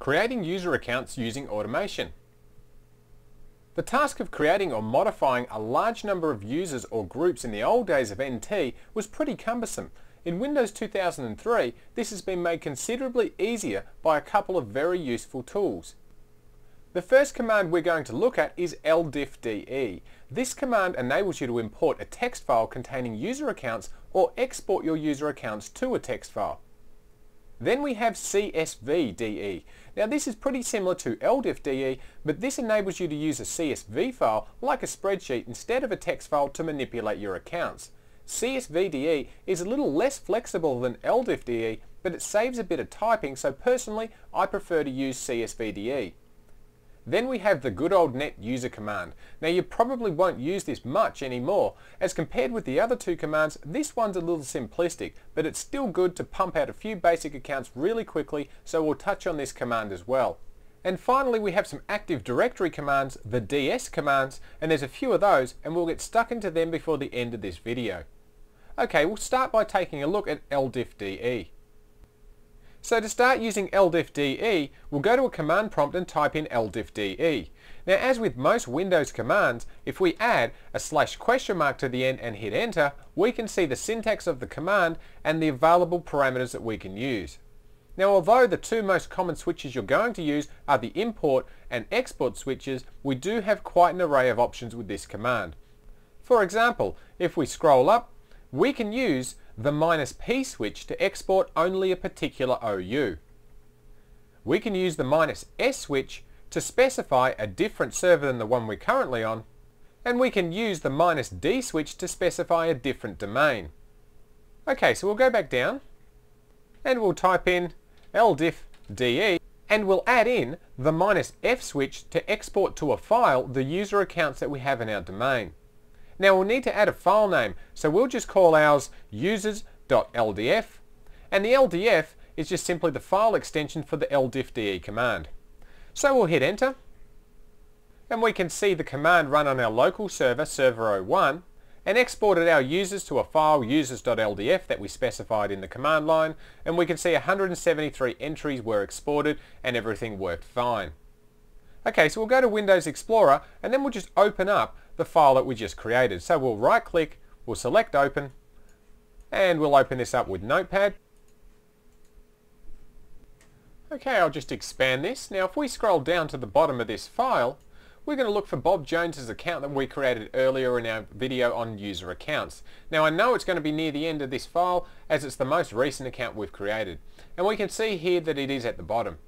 Creating user accounts using automation. The task of creating or modifying a large number of users or groups in the old days of NT was pretty cumbersome. In Windows 2003, this has been made considerably easier by a couple of very useful tools. The first command we're going to look at is LDIFDE. This command enables you to import a text file containing user accounts or export your user accounts to a text file. Then we have CSVDE. Now this is pretty similar to LDIFDE, but this enables you to use a CSV file like a spreadsheet instead of a text file to manipulate your accounts. CSVDE is a little less flexible than LDIFDE, but it saves a bit of typing, so personally I prefer to use CSVDE. Then we have the good old net user command. Now you probably won't use this much anymore. As compared with the other two commands, this one's a little simplistic, but it's still good to pump out a few basic accounts really quickly, so we'll touch on this command as well. And finally we have some Active Directory commands, the DS commands, and there's a few of those, and we'll get stuck into them before the end of this video. Okay, we'll start by taking a look at LDIFDE. So to start using LDIFDE, we'll go to a command prompt and type in LDIFDE. Now as with most Windows commands, if we add a slash question mark to the end and hit enter, we can see the syntax of the command and the available parameters that we can use. Now although the two most common switches you're going to use are the import and export switches, we do have quite an array of options with this command. For example, if we scroll up, we can use the minus P switch to export only a particular OU. We can use the minus S switch to specify a different server than the one we're currently on, and we can use the minus D switch to specify a different domain. Okay, so we'll go back down, and we'll type in LDIFDE, and we'll add in the minus F switch to export to a file the user accounts that we have in our domain. Now we'll need to add a file name, so we'll just call ours users.ldf, and the LDF is just simply the file extension for the LDIFDE command. So we'll hit enter, and we can see the command run on our local server, server 01, and exported our users to a file users.ldf that we specified in the command line, and we can see 173 entries were exported and everything worked fine. Okay, so we'll go to Windows Explorer and then we'll just open up the file that we just created. So we'll right click, we'll select open, and we'll open this up with Notepad. Okay, I'll just expand this. Now if we scroll down to the bottom of this file, we're going to look for Bob Jones's account that we created earlier in our video on user accounts. Now I know it's going to be near the end of this file as it's the most recent account we've created. And we can see here that it is at the bottom.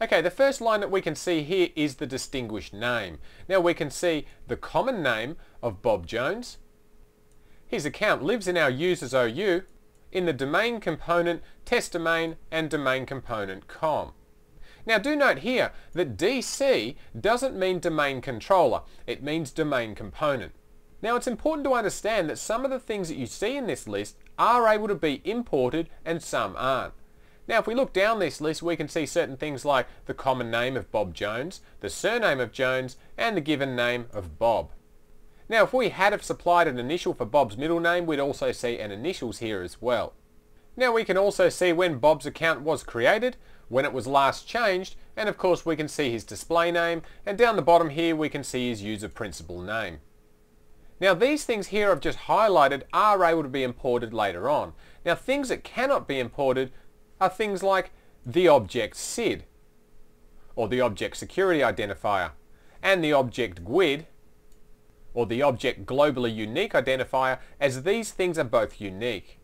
Okay, the first line that we can see here is the distinguished name. Now we can see the common name of Bob Jones. His account lives in our users OU in the domain component test domain and domain component com. Now do note here that DC doesn't mean domain controller, it means domain component. Now it's important to understand that some of the things that you see in this list are able to be imported and some aren't. Now if we look down this list we can see certain things like the common name of Bob Jones, the surname of Jones and the given name of Bob. Now if we had have supplied an initial for Bob's middle name we'd also see an initials here as well. Now we can also see when Bob's account was created, when it was last changed and of course we can see his display name and down the bottom here we can see his user principal name. Now these things here I've just highlighted are able to be imported later on. Now things that cannot be imported are things like the object SID, or the object security identifier, and the object GUID, or the object globally unique identifier, as these things are both unique.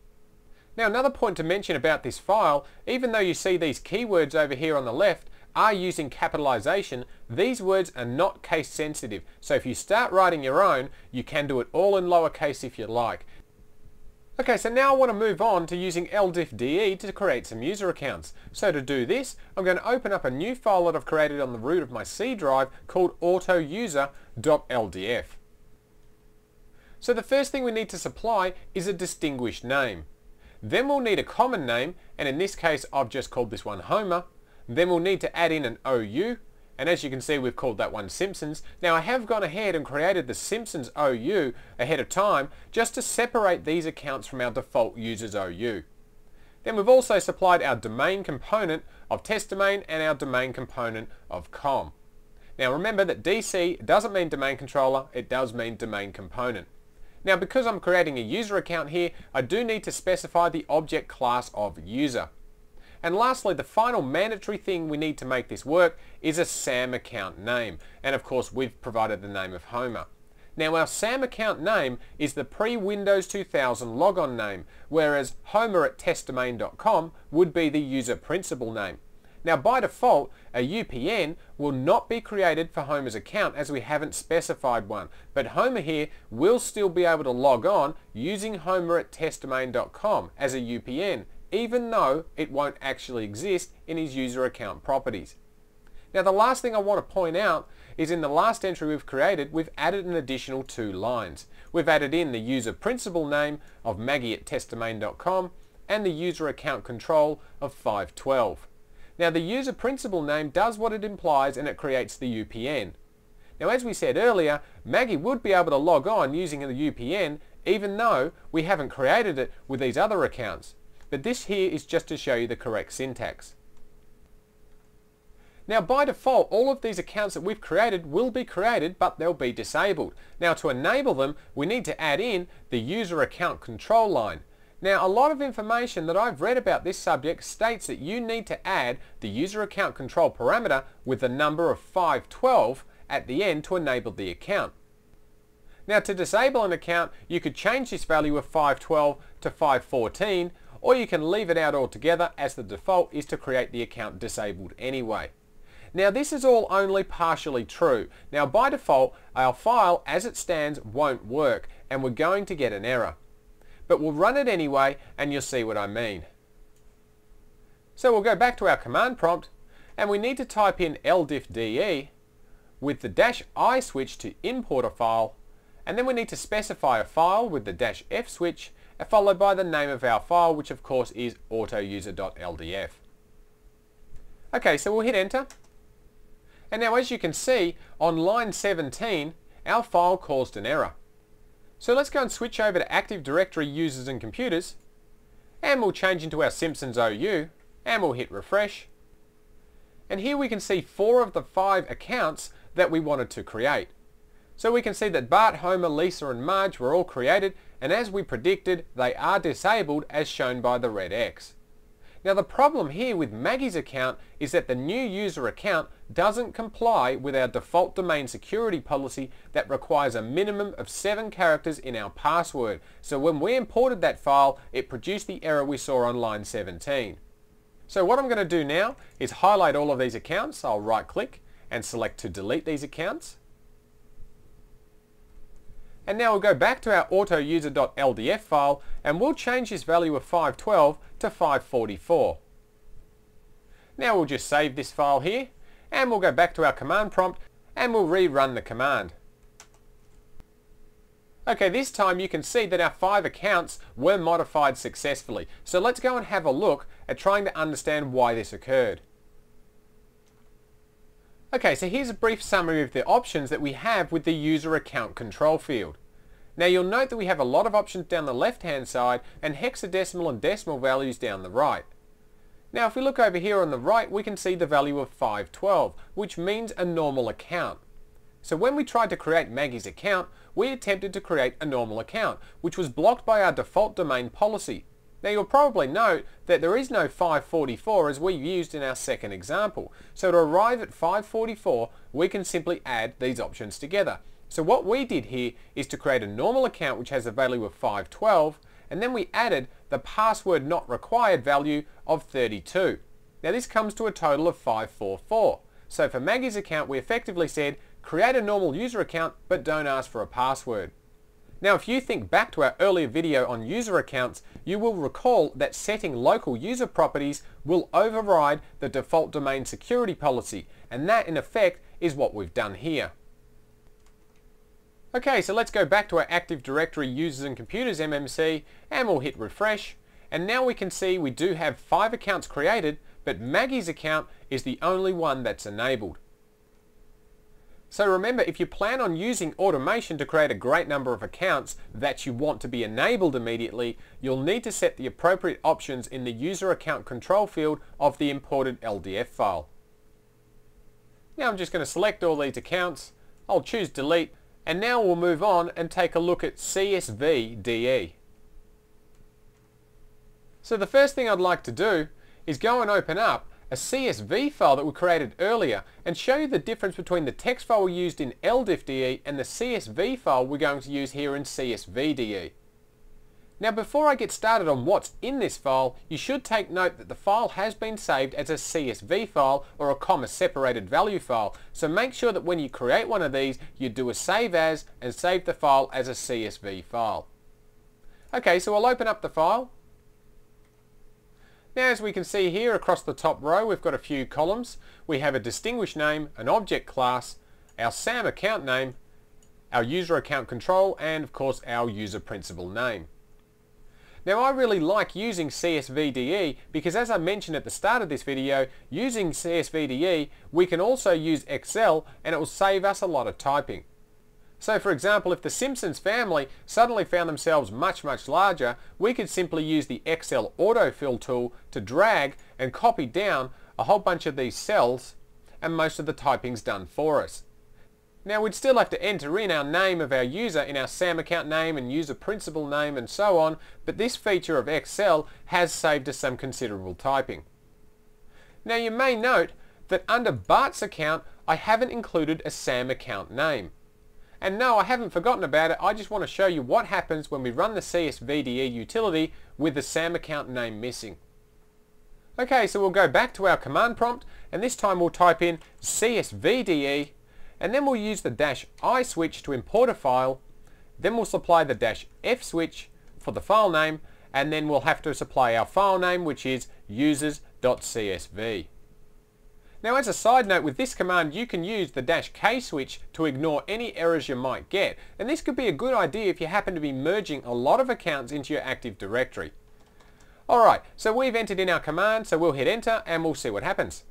Now another point to mention about this file, even though you see these keywords over here on the left are using capitalization, these words are not case sensitive. So if you start writing your own, you can do it all in lowercase if you like. Okay, so now I want to move on to using LDIFDE to create some user accounts. So to do this, I'm going to open up a new file that I've created on the root of my C drive called autouser.ldf. So the first thing we need to supply is a distinguished name. Then we'll need a common name, and in this case I've just called this one Homer. Then we'll need to add in an OU, and as you can see, we've called that one Simpsons. Now I have gone ahead and created the Simpsons OU ahead of time just to separate these accounts from our default users OU. Then we've also supplied our domain component of testdomain and our domain component of com. Now remember that DC doesn't mean domain controller, it does mean domain component. Now because I'm creating a user account here, I do need to specify the object class of user. And lastly, the final mandatory thing we need to make this work is a SAM account name. And of course, we've provided the name of Homer. Now our SAM account name is the pre-Windows 2000 logon name, whereas Homer at testdomain.com would be the user principal name. Now by default, a UPN will not be created for Homer's account as we haven't specified one, but Homer here will still be able to log on using Homer at testdomain.com as a UPN, even though it won't actually exist in his user account properties. Now the last thing I want to point out is in the last entry we've created, we've added an additional two lines. We've added in the user principal name of Maggie at testdomain.com and the user account control of 512. Now the user principal name does what it implies and it creates the UPN. Now as we said earlier, Maggie would be able to log on using the UPN even though we haven't created it with these other accounts. But this here is just to show you the correct syntax. Now by default, all of these accounts that we've created will be created, but they'll be disabled. Now to enable them, we need to add in the user account control line. Now a lot of information that I've read about this subject states that you need to add the user account control parameter with the number of 512 at the end to enable the account. Now to disable an account, you could change this value of 512 to 514, or you can leave it out altogether as the default is to create the account disabled anyway. Now this is all only partially true. Now by default, our file as it stands won't work and we're going to get an error. But we'll run it anyway and you'll see what I mean. So we'll go back to our command prompt and we need to type in ldifde with the dash i switch to import a file and then we need to specify a file with the dash f switch followed by the name of our file which of course is autouser.ldf. Okay, so we'll hit enter and now as you can see, on line 17, our file caused an error. So let's go and switch over to Active Directory Users and Computers, and we'll change into our Simpsons OU, and we'll hit refresh. And here we can see four of the five accounts that we wanted to create. So we can see that Bart, Homer, Lisa and Marge were all created, and as we predicted, they are disabled as shown by the red X. Now the problem here with Maggie's account is that the new user account doesn't comply with our default domain security policy that requires a minimum of 7 characters in our password. So when we imported that file, it produced the error we saw on line 17. So what I'm going to do now is highlight all of these accounts. I'll right click and select to delete these accounts. And now we'll go back to our autouser.ldf file and we'll change this value of 512 to 544. Now we'll just save this file here and we'll go back to our command prompt and we'll rerun the command. Okay, this time you can see that our five accounts were modified successfully. So let's go and have a look at trying to understand why this occurred. Okay, so here's a brief summary of the options that we have with the user account control field. Now you'll note that we have a lot of options down the left hand side and hexadecimal and decimal values down the right. Now if we look over here on the right we can see the value of 512 which means a normal account. So when we tried to create Maggie's account we attempted to create a normal account which was blocked by our default domain policy now you'll probably note that there is no 544 as we used in our second example. So to arrive at 544, we can simply add these options together. So what we did here is to create a normal account which has a value of 512 and then we added the password not required value of 32. Now this comes to a total of 544. So for Maggie's account we effectively said create a normal user account but don't ask for a password. Now if you think back to our earlier video on user accounts, you will recall that setting local user properties will override the default domain security policy, and that in effect is what we've done here. Okay, so let's go back to our Active Directory Users and Computers MMC, and we'll hit refresh. And now we can see we do have five accounts created, but Maggie's account is the only one that's enabled. So remember, if you plan on using automation to create a great number of accounts that you want to be enabled immediately, you'll need to set the appropriate options in the user account control field of the imported LDF file. Now I'm just going to select all these accounts, I'll choose delete, and now we'll move on and take a look at CSVDE. So the first thing I'd like to do is go and open up a CSV file that we created earlier and show you the difference between the text file we used in LDIFDE and the CSV file we're going to use here in CSVDE. Now before I get started on what's in this file, you should take note that the file has been saved as a CSV file or a comma separated value file. So make sure that when you create one of these, you do a save as and save the file as a CSV file. Okay, so I'll open up the file now as we can see here across the top row we've got a few columns. We have a distinguished name, an object class, our SAM account name, our user account control and of course our user principal name. Now I really like using CSVDE because as I mentioned at the start of this video, using CSVDE we can also use Excel and it will save us a lot of typing. So for example, if the Simpsons family suddenly found themselves much, much larger, we could simply use the Excel autofill tool to drag and copy down a whole bunch of these cells and most of the typing's done for us. Now we'd still have to enter in our name of our user in our SAM account name and user principal name and so on, but this feature of Excel has saved us some considerable typing. Now you may note that under Bart's account I haven't included a SAM account name. And no, I haven't forgotten about it. I just want to show you what happens when we run the CSVDE utility with the SAM account name missing. Okay, so we'll go back to our command prompt and this time we'll type in CSVDE and then we'll use the dash I switch to import a file. Then we'll supply the dash F switch for the file name and then we'll have to supply our file name which is users.csv. Now as a side note, with this command you can use the dash K switch to ignore any errors you might get. And this could be a good idea if you happen to be merging a lot of accounts into your Active Directory. Alright, so we've entered in our command, so we'll hit enter and we'll see what happens.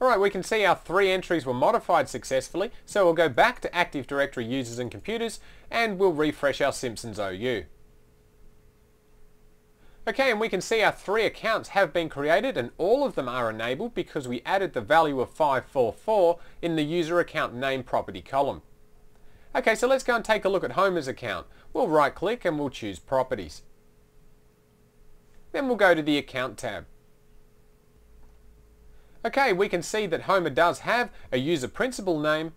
Alright, we can see our three entries were modified successfully, so we'll go back to Active Directory users and computers and we'll refresh our Simpsons OU. Okay, and we can see our three accounts have been created and all of them are enabled because we added the value of 544 in the user account name property column. Okay, so let's go and take a look at Homer's account. We'll right click and we'll choose properties. Then we'll go to the account tab. Okay, we can see that Homer does have a user principal name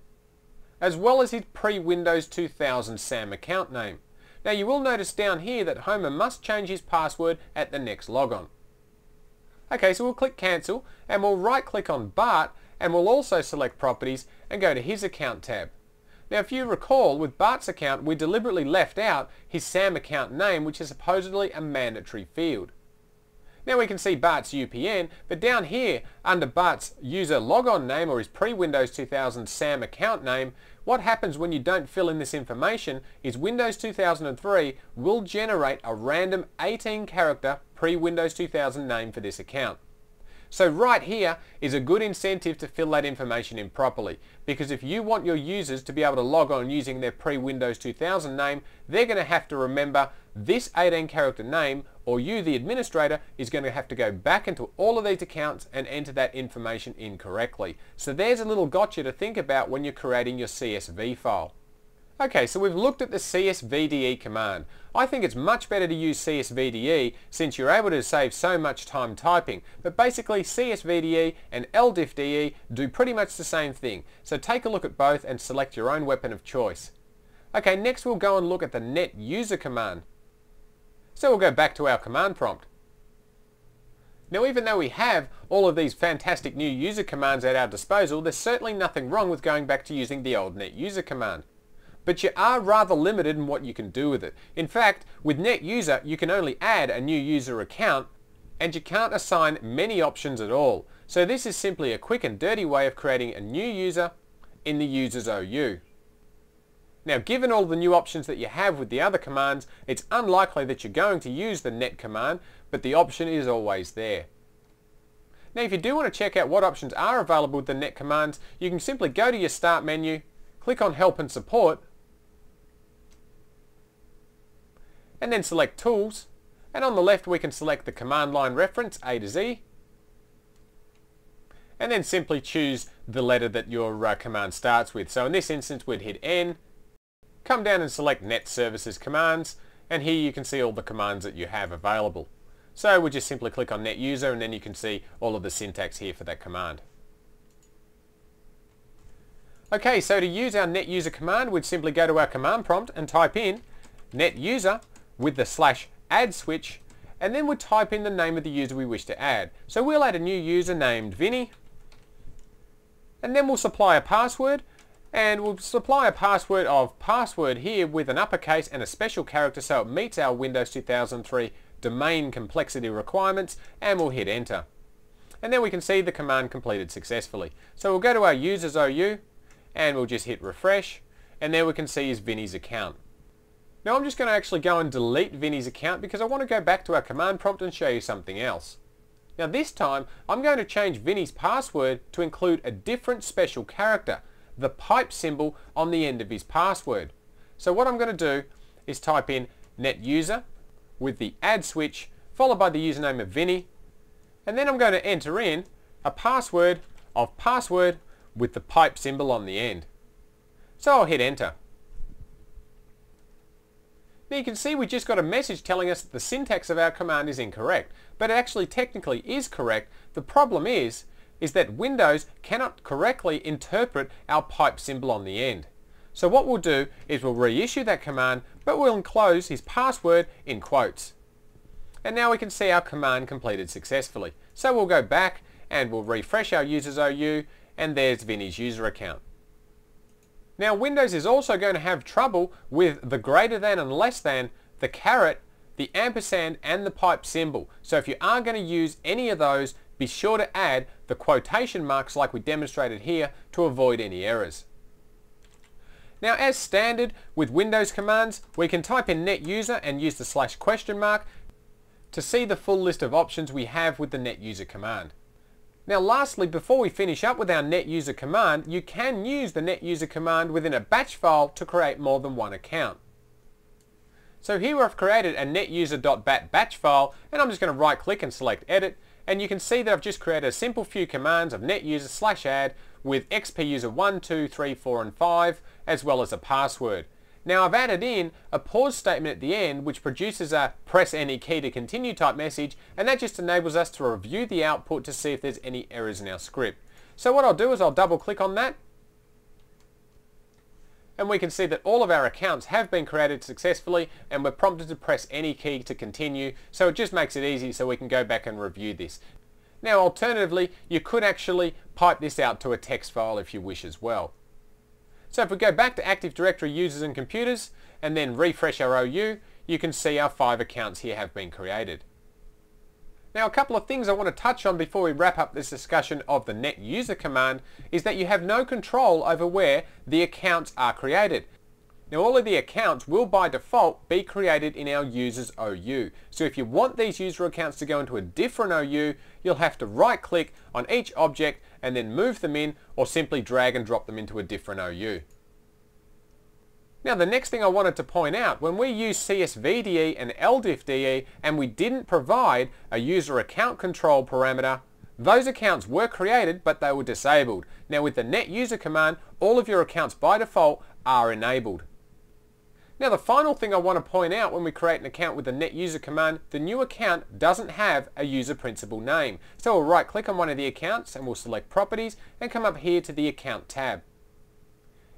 as well as his pre-Windows 2000 SAM account name. Now you will notice down here that Homer must change his password at the next logon. Okay, so we'll click cancel and we'll right click on Bart and we'll also select properties and go to his account tab. Now if you recall, with Bart's account we deliberately left out his SAM account name which is supposedly a mandatory field. Now we can see Bart's UPN, but down here under Bart's user logon name or his pre-Windows 2000 SAM account name, what happens when you don't fill in this information is Windows 2003 will generate a random 18 character pre-Windows 2000 name for this account. So right here is a good incentive to fill that information in properly because if you want your users to be able to log on using their pre-Windows 2000 name, they're going to have to remember this 18 character name or you, the administrator, is going to have to go back into all of these accounts and enter that information incorrectly. So there's a little gotcha to think about when you're creating your CSV file. Okay, so we've looked at the CSVDE command. I think it's much better to use CSVDE since you're able to save so much time typing. But basically CSVDE and LDIFDE do pretty much the same thing. So take a look at both and select your own weapon of choice. Okay, next we'll go and look at the net user command. So we'll go back to our command prompt. Now even though we have all of these fantastic new user commands at our disposal, there's certainly nothing wrong with going back to using the old net user command but you are rather limited in what you can do with it. In fact, with net user, you can only add a new user account and you can't assign many options at all. So this is simply a quick and dirty way of creating a new user in the user's OU. Now given all the new options that you have with the other commands, it's unlikely that you're going to use the net command, but the option is always there. Now if you do want to check out what options are available with the net commands, you can simply go to your start menu, click on help and support, and then select tools, and on the left we can select the command line reference A to Z, and then simply choose the letter that your uh, command starts with. So in this instance we'd hit N, come down and select Net Services Commands, and here you can see all the commands that you have available. So we just simply click on Net User and then you can see all of the syntax here for that command. Okay, so to use our net user command, we'd simply go to our command prompt and type in net user with the slash add switch, and then we'd type in the name of the user we wish to add. So we'll add a new user named Vinny, and then we'll supply a password, and we'll supply a password of password here with an uppercase and a special character so it meets our Windows 2003 domain complexity requirements, and we'll hit enter. And then we can see the command completed successfully. So we'll go to our users OU, and we'll just hit refresh, and there we can see is Vinny's account. Now I'm just going to actually go and delete Vinny's account because I want to go back to our command prompt and show you something else. Now this time, I'm going to change Vinny's password to include a different special character, the pipe symbol on the end of his password. So what I'm going to do is type in net user with the add switch, followed by the username of Vinny, and then I'm going to enter in a password of password with the pipe symbol on the end. So I'll hit enter. Now you can see we just got a message telling us the syntax of our command is incorrect, but it actually technically is correct. The problem is, is that Windows cannot correctly interpret our pipe symbol on the end. So what we'll do is we'll reissue that command, but we'll enclose his password in quotes. And now we can see our command completed successfully. So we'll go back and we'll refresh our users OU and there's Vinny's user account. Now Windows is also going to have trouble with the greater than and less than, the caret, the ampersand and the pipe symbol. So if you are going to use any of those, be sure to add the quotation marks like we demonstrated here to avoid any errors. Now as standard with Windows commands, we can type in net user and use the slash question mark to see the full list of options we have with the net user command. Now lastly, before we finish up with our net user command, you can use the net user command within a batch file to create more than one account. So here I've created a netuser.bat batch file and I'm just going to right click and select edit and you can see that I've just created a simple few commands of netuser slash add with xpuser 1, 2, 3, 4 and 5 as well as a password. Now I've added in a pause statement at the end which produces a press any key to continue type message and that just enables us to review the output to see if there's any errors in our script. So what I'll do is I'll double click on that and we can see that all of our accounts have been created successfully and we're prompted to press any key to continue so it just makes it easy so we can go back and review this. Now alternatively you could actually pipe this out to a text file if you wish as well. So if we go back to Active Directory users and computers and then refresh our OU, you can see our five accounts here have been created. Now a couple of things I want to touch on before we wrap up this discussion of the net user command is that you have no control over where the accounts are created. Now all of the accounts will by default be created in our users OU. So if you want these user accounts to go into a different OU, you'll have to right click on each object and then move them in or simply drag and drop them into a different OU. Now the next thing I wanted to point out, when we use CSVDE and LDIFDE and we didn't provide a user account control parameter, those accounts were created but they were disabled. Now with the net user command, all of your accounts by default are enabled. Now the final thing I want to point out when we create an account with the net user command, the new account doesn't have a user principal name. So we'll right click on one of the accounts and we'll select properties and come up here to the account tab.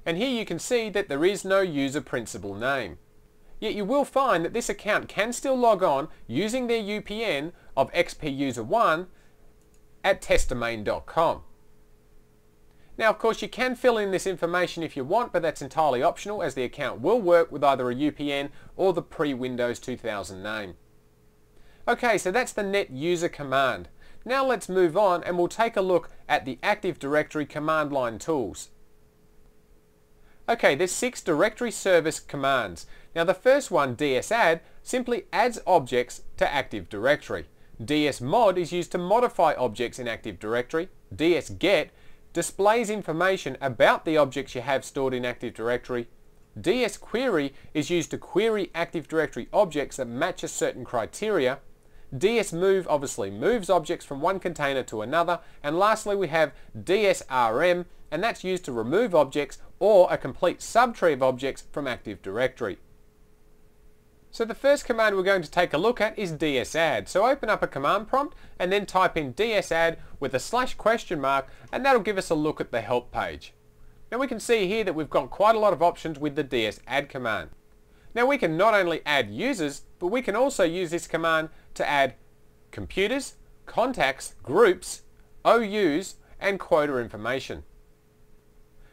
And here you can see that there is no user principal name. Yet you will find that this account can still log on using their UPN of xpuser1 at testdomain.com. Now of course you can fill in this information if you want, but that's entirely optional as the account will work with either a UPN or the pre-Windows 2000 name. Okay, so that's the net user command. Now let's move on and we'll take a look at the Active Directory command line tools. Okay, there's six directory service commands. Now the first one, dsadd, simply adds objects to Active Directory. dsmod is used to modify objects in Active Directory. dsget displays information about the objects you have stored in Active Directory. dsquery is used to query Active Directory objects that match a certain criteria. dsmove obviously moves objects from one container to another. And lastly we have dsrm and that's used to remove objects or a complete subtree of objects from Active Directory. So the first command we're going to take a look at is dsadd. So open up a command prompt and then type in dsadd with a slash question mark and that'll give us a look at the help page. Now we can see here that we've got quite a lot of options with the dsadd command. Now we can not only add users, but we can also use this command to add computers, contacts, groups, OUs, and quota information.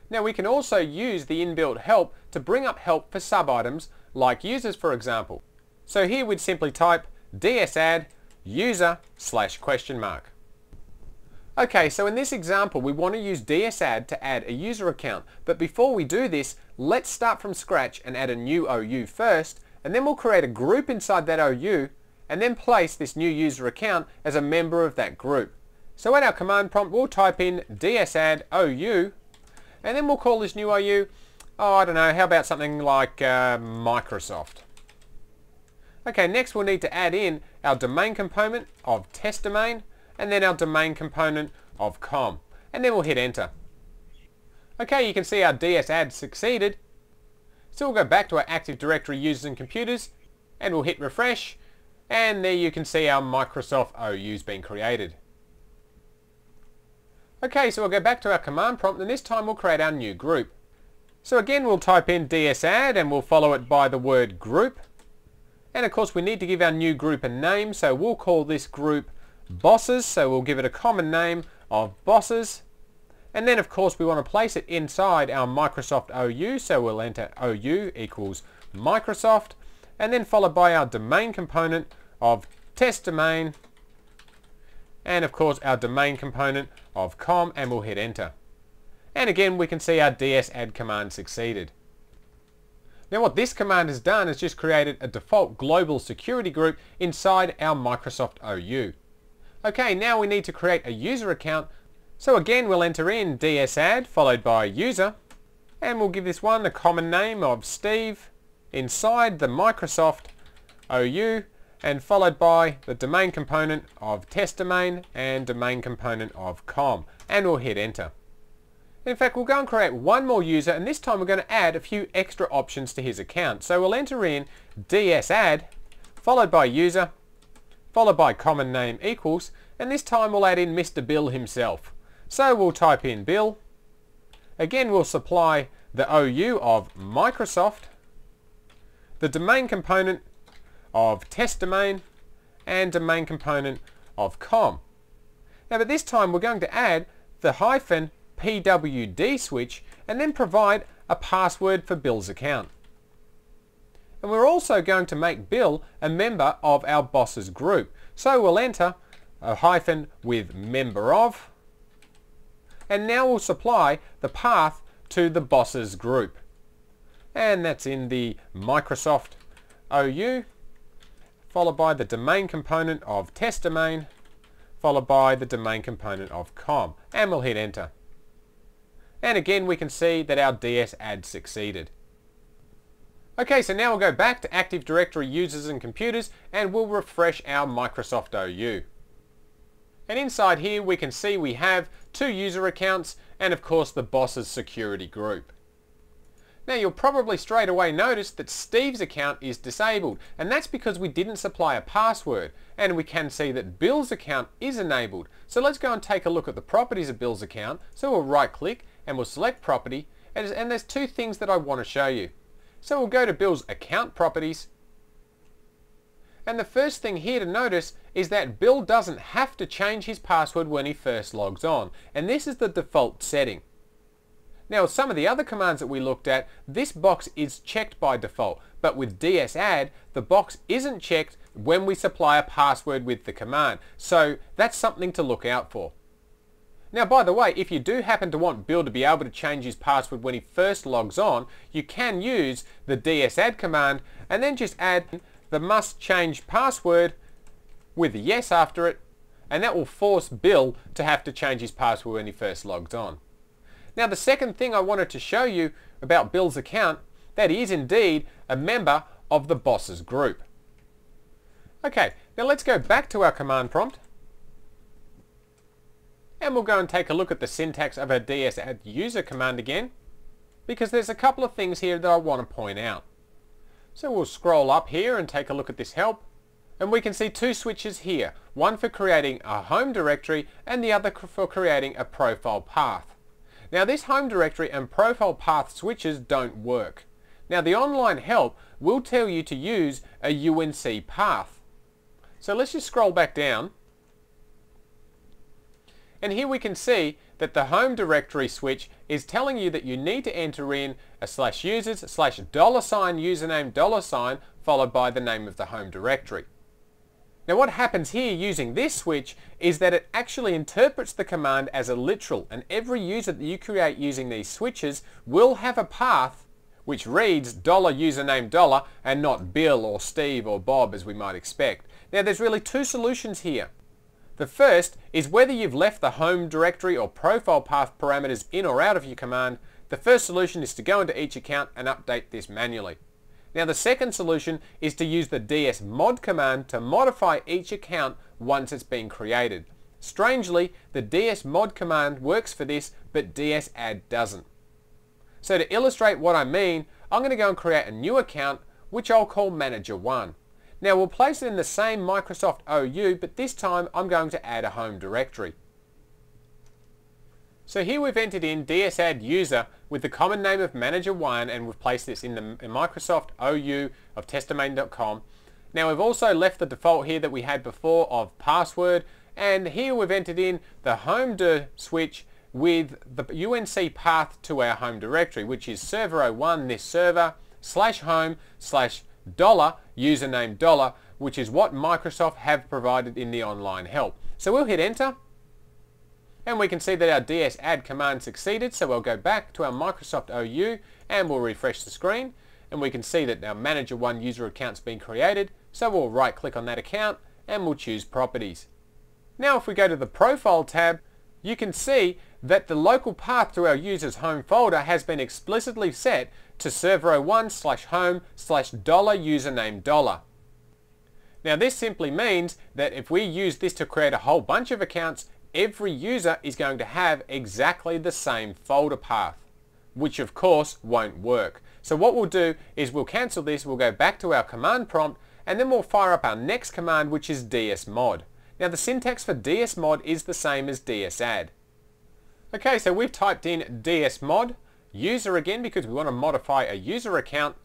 Now we can also use the inbuilt help to bring up help for sub-items like users for example. So here we'd simply type dsadd user slash question mark. Okay, so in this example we want to use dsadd to add a user account, but before we do this, let's start from scratch and add a new OU first, and then we'll create a group inside that OU, and then place this new user account as a member of that group. So at our command prompt we'll type in dsadd OU, and then we'll call this new OU oh, I don't know, how about something like uh, Microsoft? Okay, next we'll need to add in our domain component of test domain and then our domain component of com. And then we'll hit enter. Okay, you can see our dsadd succeeded. So we'll go back to our Active Directory users and computers and we'll hit refresh and there you can see our Microsoft OU's been created. Okay, so we'll go back to our command prompt and this time we'll create our new group. So again, we'll type in dsadd and we'll follow it by the word group. And of course, we need to give our new group a name. So we'll call this group bosses. So we'll give it a common name of bosses. And then of course, we want to place it inside our Microsoft OU. So we'll enter OU equals Microsoft. And then followed by our domain component of test domain. And of course, our domain component of com. And we'll hit enter. And again, we can see our dsadd command succeeded. Now what this command has done is just created a default global security group inside our Microsoft OU. Okay, now we need to create a user account. So again, we'll enter in dsadd followed by user. And we'll give this one the common name of Steve inside the Microsoft OU and followed by the domain component of test domain and domain component of com. And we'll hit enter. In fact, we'll go and create one more user and this time we're going to add a few extra options to his account. So we'll enter in dsadd followed by user followed by common name equals and this time we'll add in Mr. Bill himself. So we'll type in Bill. Again we'll supply the OU of Microsoft, the domain component of test domain and domain component of com. Now but this time we're going to add the hyphen PWD switch and then provide a password for Bill's account. And we're also going to make Bill a member of our bosses group. So we'll enter a hyphen with member of and now we'll supply the path to the bosses group. And that's in the Microsoft OU followed by the domain component of test domain followed by the domain component of com and we'll hit enter. And again, we can see that our dsadd succeeded. Okay, so now we'll go back to Active Directory users and computers and we'll refresh our Microsoft OU. And inside here we can see we have two user accounts and of course the bosses security group. Now you'll probably straight away notice that Steve's account is disabled and that's because we didn't supply a password and we can see that Bill's account is enabled. So let's go and take a look at the properties of Bill's account. So we'll right click and we'll select property and, and there's two things that I want to show you. So we'll go to Bill's account properties and the first thing here to notice is that Bill doesn't have to change his password when he first logs on and this is the default setting. Now some of the other commands that we looked at, this box is checked by default, but with dsadd, the box isn't checked when we supply a password with the command. So that's something to look out for. Now by the way, if you do happen to want Bill to be able to change his password when he first logs on, you can use the dsadd command and then just add the must change password with a yes after it and that will force Bill to have to change his password when he first logs on. Now the second thing I wanted to show you about Bill's account, that is indeed a member of the bosses group. Okay, now let's go back to our command prompt and we'll go and take a look at the syntax of our ds add user command again because there's a couple of things here that I want to point out. So we'll scroll up here and take a look at this help and we can see two switches here, one for creating a home directory and the other for creating a profile path. Now this home directory and profile path switches don't work. Now the online help will tell you to use a UNC path. So let's just scroll back down and here we can see that the home directory switch is telling you that you need to enter in a slash users slash dollar sign username dollar sign followed by the name of the home directory. Now what happens here using this switch is that it actually interprets the command as a literal and every user that you create using these switches will have a path which reads dollar username dollar and not Bill or Steve or Bob as we might expect. Now there's really two solutions here. The first is whether you've left the home directory or profile path parameters in or out of your command, the first solution is to go into each account and update this manually. Now the second solution is to use the dsmod command to modify each account once it's been created. Strangely, the dsmod command works for this, but dsadd doesn't. So to illustrate what I mean, I'm going to go and create a new account, which I'll call manager1. Now we'll place it in the same Microsoft OU, but this time I'm going to add a home directory. So here we've entered in dsadd user with the common name of manager1 and we've placed this in the Microsoft OU of testdomain.com. Now we've also left the default here that we had before of password and here we've entered in the home switch with the UNC path to our home directory which is server 01 this server slash home slash dollar, username dollar, which is what Microsoft have provided in the online help. So we'll hit enter and we can see that our ds add command succeeded so we'll go back to our Microsoft OU and we'll refresh the screen and we can see that our manager one user account's been created so we'll right click on that account and we'll choose properties. Now if we go to the profile tab you can see that the local path to our user's home folder has been explicitly set to server01 slash home slash dollar username dollar. Now this simply means that if we use this to create a whole bunch of accounts, every user is going to have exactly the same folder path, which of course won't work. So what we'll do is we'll cancel this, we'll go back to our command prompt, and then we'll fire up our next command, which is dsmod. Now the syntax for dsmod is the same as dsadd. Okay, so we've typed in dsmod, user again because we want to modify a user account,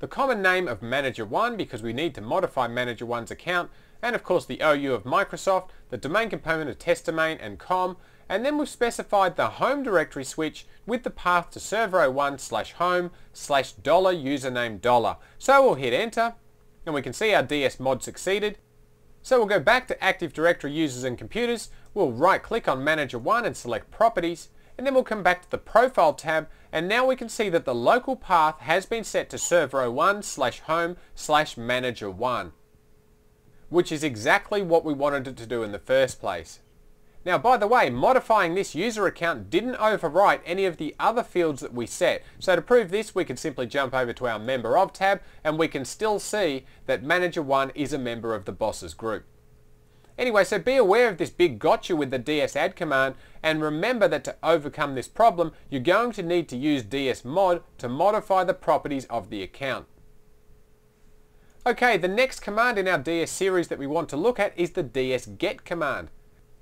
the common name of manager1 because we need to modify manager1's account, and of course the OU of Microsoft, the domain component of testdomain and com, and then we've specified the home directory switch with the path to server01 slash home slash dollar username dollar. So we'll hit enter and we can see our DS mod succeeded. So we'll go back to Active Directory users and computers, we'll right click on manager 1 and select properties and then we'll come back to the profile tab and now we can see that the local path has been set to server01 slash home slash manager 1 which is exactly what we wanted it to do in the first place. Now by the way, modifying this user account didn't overwrite any of the other fields that we set. So to prove this, we can simply jump over to our Member Of tab and we can still see that Manager 1 is a member of the bosses group. Anyway, so be aware of this big gotcha with the ds-add command and remember that to overcome this problem, you're going to need to use dsmod to modify the properties of the account. Okay, the next command in our ds series that we want to look at is the dsget command.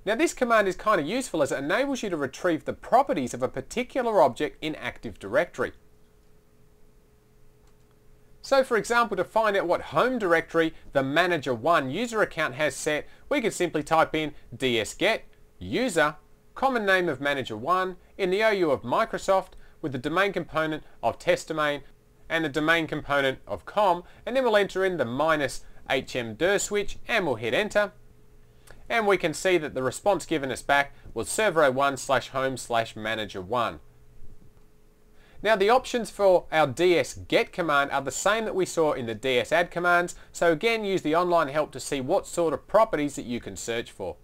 Now this command is kind of useful as it enables you to retrieve the properties of a particular object in Active Directory. So for example, to find out what home directory the manager1 user account has set, we could simply type in dsget user common name of manager1 in the OU of Microsoft with the domain component of testdomain and the domain component of com and then we'll enter in the minus hm switch and we'll hit enter and we can see that the response given us back was server01 slash home slash manager 1. Now the options for our ds get command are the same that we saw in the ds add commands, so again use the online help to see what sort of properties that you can search for.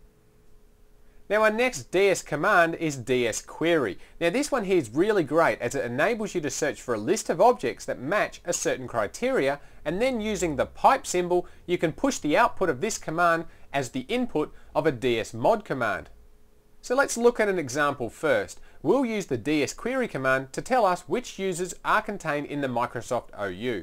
Now our next DS command is DS query. Now this one here is really great as it enables you to search for a list of objects that match a certain criteria and then using the pipe symbol you can push the output of this command as the input of a DS mod command. So let's look at an example first. We'll use the DS query command to tell us which users are contained in the Microsoft OU.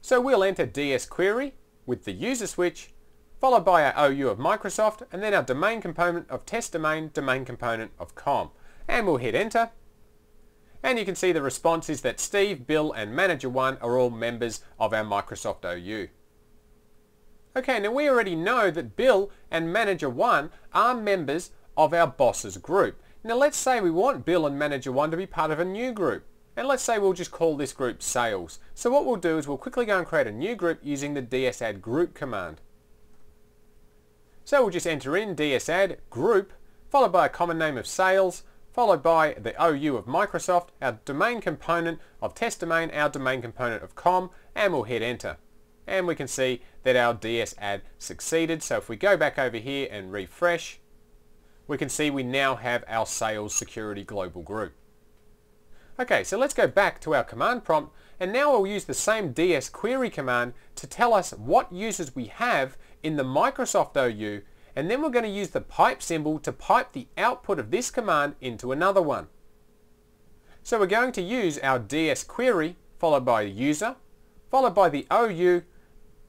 So we'll enter DS query with the user switch followed by our OU of Microsoft, and then our domain component of test domain, domain component of com. And we'll hit enter. And you can see the response is that Steve, Bill and Manager1 are all members of our Microsoft OU. Okay, now we already know that Bill and Manager1 are members of our bosses group. Now let's say we want Bill and Manager1 to be part of a new group. And let's say we'll just call this group sales. So what we'll do is we'll quickly go and create a new group using the dsadd group command. So we'll just enter in dsadd group, followed by a common name of sales, followed by the OU of Microsoft, our domain component of test domain, our domain component of com, and we'll hit enter. And we can see that our dsadd succeeded. So if we go back over here and refresh, we can see we now have our sales security global group. Okay, so let's go back to our command prompt and now we'll use the same ds query command to tell us what users we have in the Microsoft OU and then we're going to use the pipe symbol to pipe the output of this command into another one. So we're going to use our ds query followed by user, followed by the OU,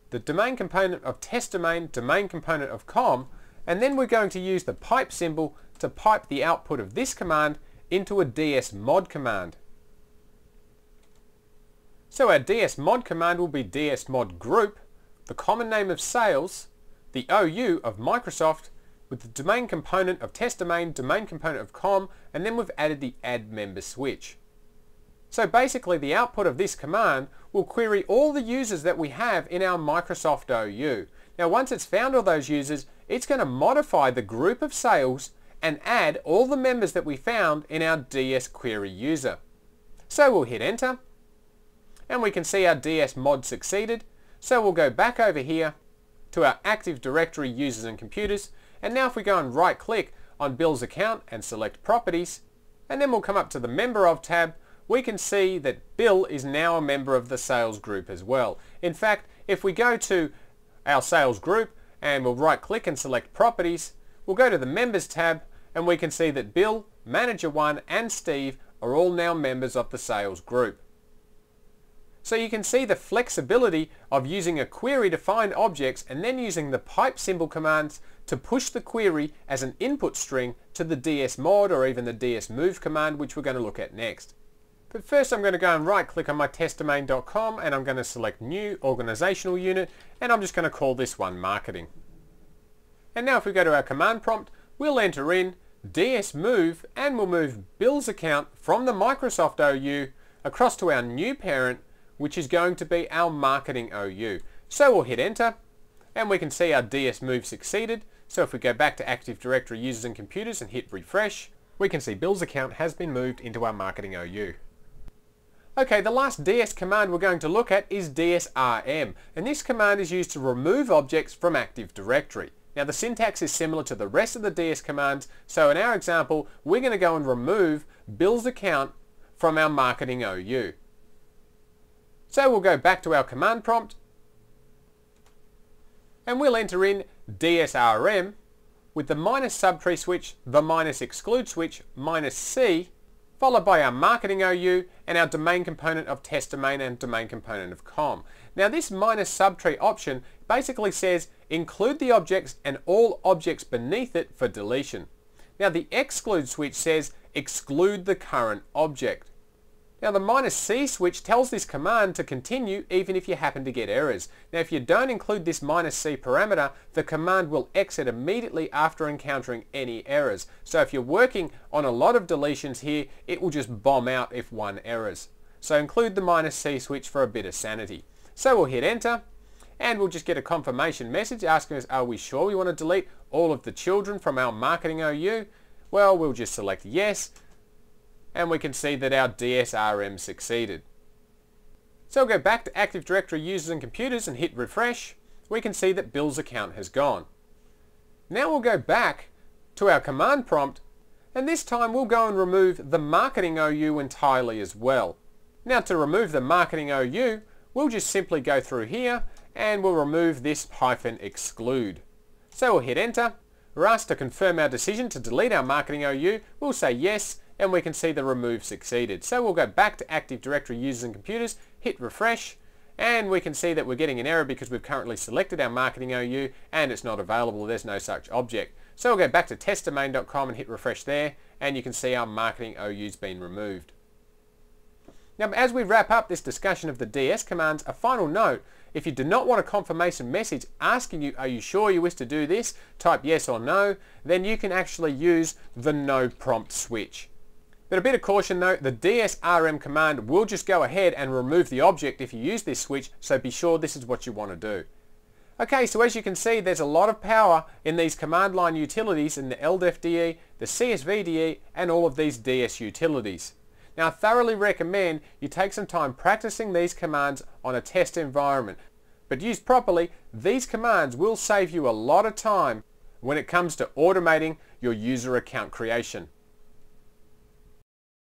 the domain component of test domain, domain component of com, and then we're going to use the pipe symbol to pipe the output of this command into a ds mod command. So our ds mod command will be ds mod group, the common name of sales, the OU of Microsoft, with the domain component of test domain, domain component of com, and then we've added the add member switch. So basically the output of this command will query all the users that we have in our Microsoft OU. Now once it's found all those users, it's going to modify the group of sales and add all the members that we found in our DS query user. So we'll hit enter and we can see our DS mod succeeded. So we'll go back over here to our Active Directory users and computers. And now if we go and right click on Bill's account and select properties, and then we'll come up to the member of tab, we can see that Bill is now a member of the sales group as well. In fact, if we go to our sales group and we'll right click and select properties, we'll go to the members tab and we can see that Bill, Manager 1 and Steve are all now members of the sales group. So you can see the flexibility of using a query to find objects and then using the pipe symbol commands to push the query as an input string to the dsmod or even the dsmove command which we're going to look at next. But first I'm going to go and right click on my testdomain.com and I'm going to select new organizational unit and I'm just going to call this one marketing. And now if we go to our command prompt we'll enter in dsmove and we'll move Bill's account from the Microsoft OU across to our new parent which is going to be our marketing OU. So we'll hit enter and we can see our DS move succeeded. So if we go back to Active Directory users and computers and hit refresh, we can see Bill's account has been moved into our marketing OU. Okay, the last DS command we're going to look at is dsrm, and this command is used to remove objects from Active Directory. Now the syntax is similar to the rest of the DS commands, so in our example, we're going to go and remove Bill's account from our marketing OU. So we'll go back to our command prompt and we'll enter in dsrm with the minus subtree switch, the minus exclude switch, minus C, followed by our marketing OU and our domain component of test domain and domain component of com. Now this minus subtree option basically says include the objects and all objects beneath it for deletion. Now the exclude switch says exclude the current object. Now the minus C switch tells this command to continue even if you happen to get errors. Now if you don't include this minus C parameter, the command will exit immediately after encountering any errors. So if you're working on a lot of deletions here, it will just bomb out if one errors. So include the minus C switch for a bit of sanity. So we'll hit enter and we'll just get a confirmation message asking us, are we sure we want to delete all of the children from our marketing OU? Well, we'll just select yes and we can see that our DSRM succeeded. So we'll go back to Active Directory users and computers and hit refresh. We can see that Bill's account has gone. Now we'll go back to our command prompt and this time we'll go and remove the marketing OU entirely as well. Now to remove the marketing OU, we'll just simply go through here and we'll remove this hyphen exclude. So we'll hit enter. We're asked to confirm our decision to delete our marketing OU. We'll say yes and we can see the remove succeeded. So we'll go back to Active Directory users and computers, hit refresh, and we can see that we're getting an error because we've currently selected our marketing OU and it's not available. There's no such object. So we'll go back to testdomain.com and hit refresh there and you can see our marketing OU's been removed. Now as we wrap up this discussion of the DS commands, a final note, if you do not want a confirmation message asking you, are you sure you wish to do this, type yes or no, then you can actually use the no prompt switch. But a bit of caution though, the DSRM command will just go ahead and remove the object if you use this switch, so be sure this is what you want to do. Okay, so as you can see, there's a lot of power in these command line utilities in the LDIFDE, the CSV-DE, and all of these DS utilities. Now, I thoroughly recommend you take some time practicing these commands on a test environment. But used properly, these commands will save you a lot of time when it comes to automating your user account creation.